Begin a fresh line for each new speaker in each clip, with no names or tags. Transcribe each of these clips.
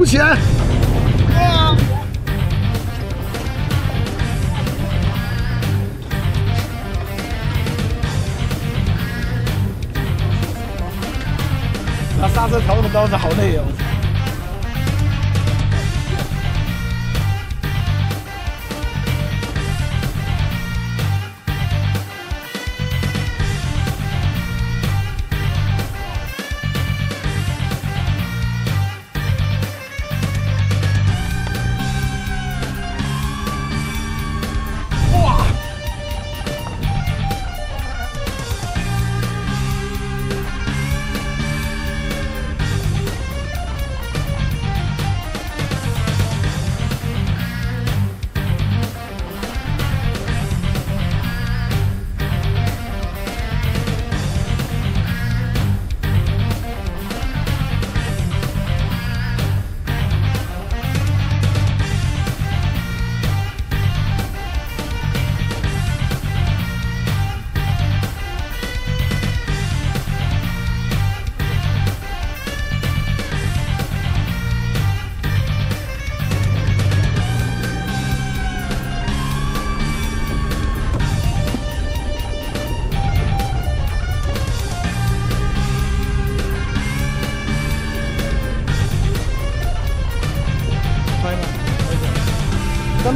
不起来。啊！
那刹车调那么高，是好累哦。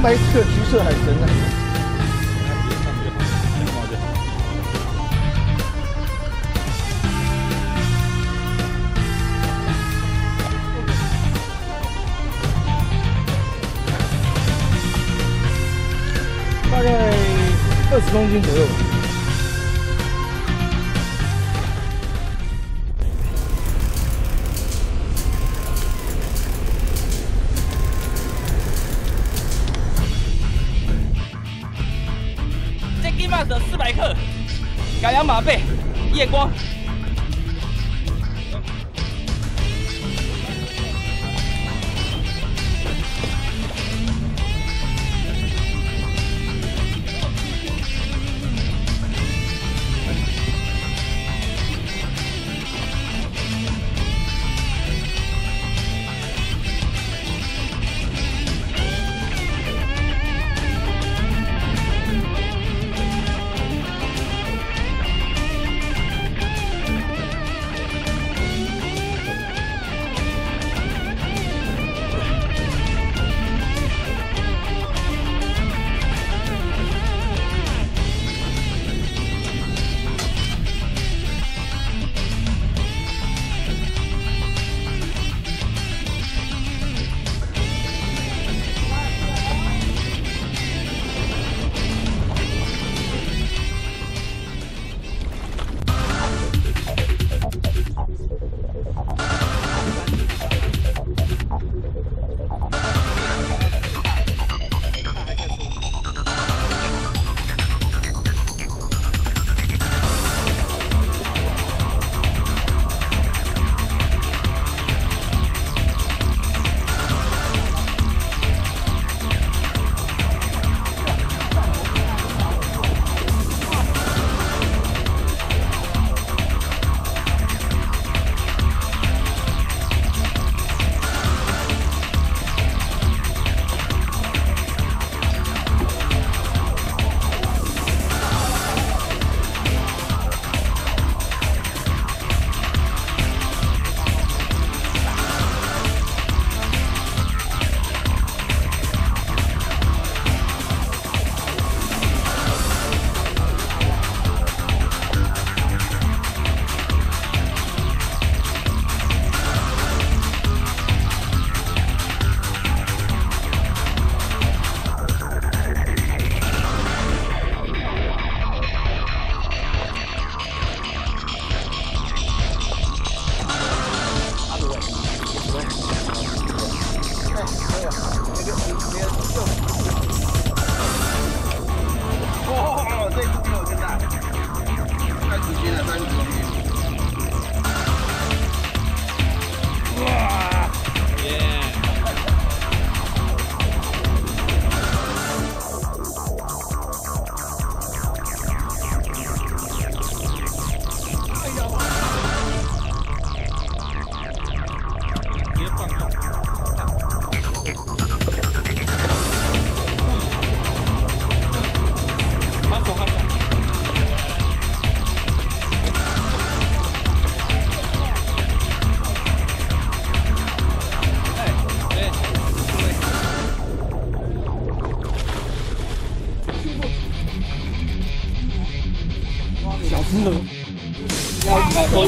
白色橘色海参啊！大概二十公斤左右。
的四百克，改良马背，夜光。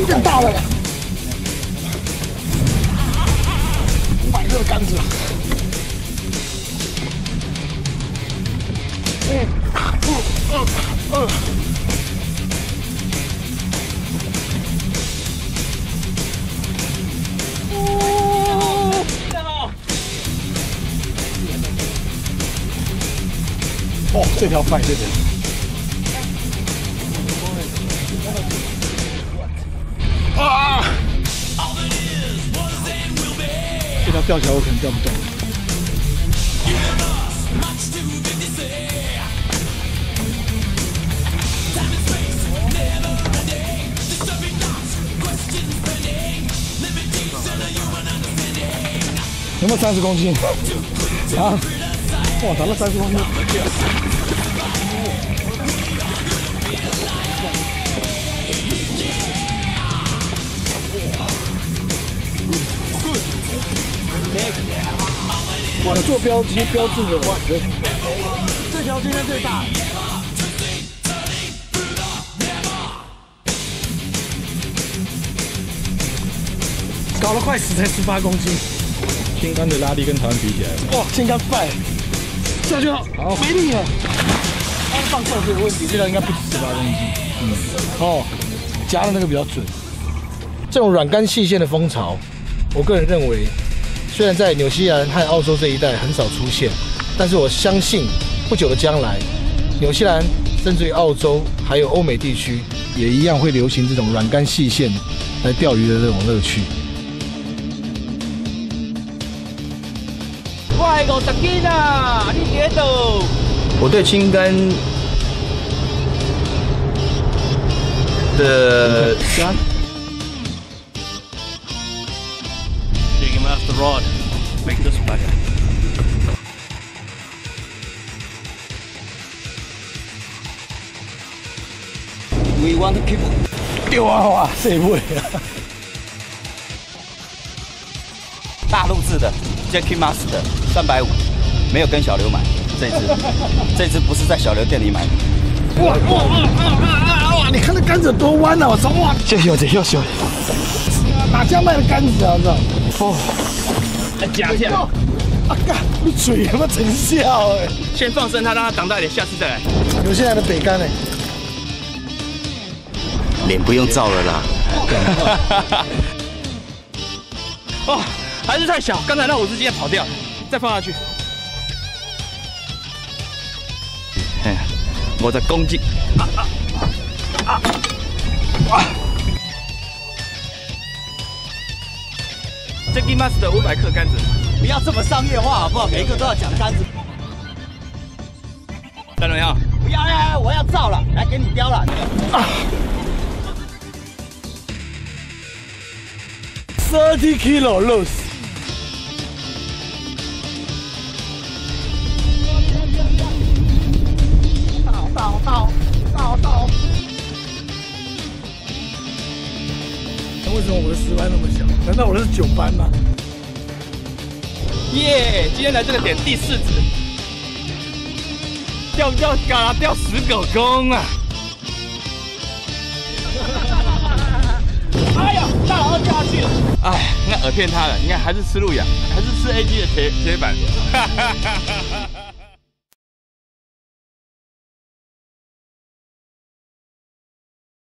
更大了，五百克甘蔗。嗯，嗯，嗯。哦，这条快，这条。吊起来我可能吊不动。有没有三十公斤？啊！哇，打了三十公斤！我做标记标志的，这条今天最大，搞了快死才十八公斤。
青竿的拉力跟台湾比起来，
哇，青竿快，下去了，好，没力了。它放错这个问题，这条应该不止十八公斤。嗯，哦，夹的那个比较准。这种软干细线的蜂巢，我个人认为。虽然在纽西兰和澳洲这一带很少出现，但是我相信不久的将来，纽西兰甚至于澳洲还有欧美地区也一样会流行这种软干细线来钓鱼的这种乐趣。
快五十斤啊！你几多？
我对青竿的。
Rod. Make this better. We want to keep
丢啊哇，这位啊！
大陆制的 Jackie Master 三百五，没有跟小刘买，这只这只不是在小刘店里买的。哇哇哇
哇哇！你看那杆子多弯啊！我操哇！谢谢谢谢谢谢。哪家卖的杆子啊？这哦。
夹一下！
啊干！你嘴他妈成笑哎！
先放生它，让它长大一点，下次再来。
有些人的北干哎，
脸不用照了啦。
哦，还是太小，刚才那五只鸡跑掉了，再放下去。哎，我的攻击。啊啊啊！啊！Jackie Master 五百克杆子，
不要这么商业化好不好？每一个都要讲杆子。
怎么样？
不要呀！我要造了，来给你雕了。
Thirty kilo loss。难道我的是九班吗？
耶！今天来这个点第四只，钓不钓？嘎啦钓死狗公啊！哎呀，大佬掉下去了！哎，那饵骗他了，你看还是吃路亚，还是吃 A G 的铁铁板。